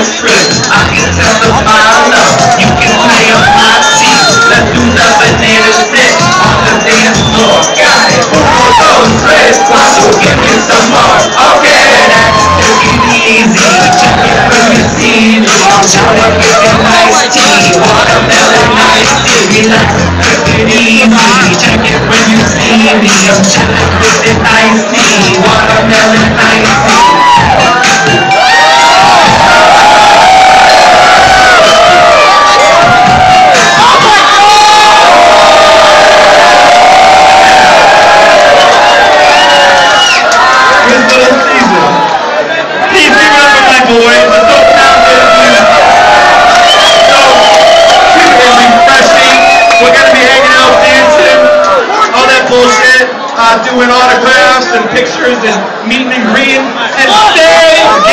I can tell the up. You can play up my teeth. Let's do nothing in a on the dance floor. Got it. Pull those dreads. Why don't give me some more? Okay, that's taking easy. Check it when you see me. Shout it, get it nice tea. Watermelon nice tea. Relax, take it easy. Check it when you see me. Chilling it boys. The Dope Talented Blues. So, super refreshing. We're gonna be hanging out, dancing, all that bullshit, uh, doing autographs and pictures and meeting and greeting. And stay.